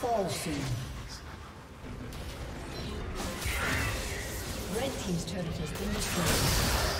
Fall soon. Red Team's turret has been destroyed.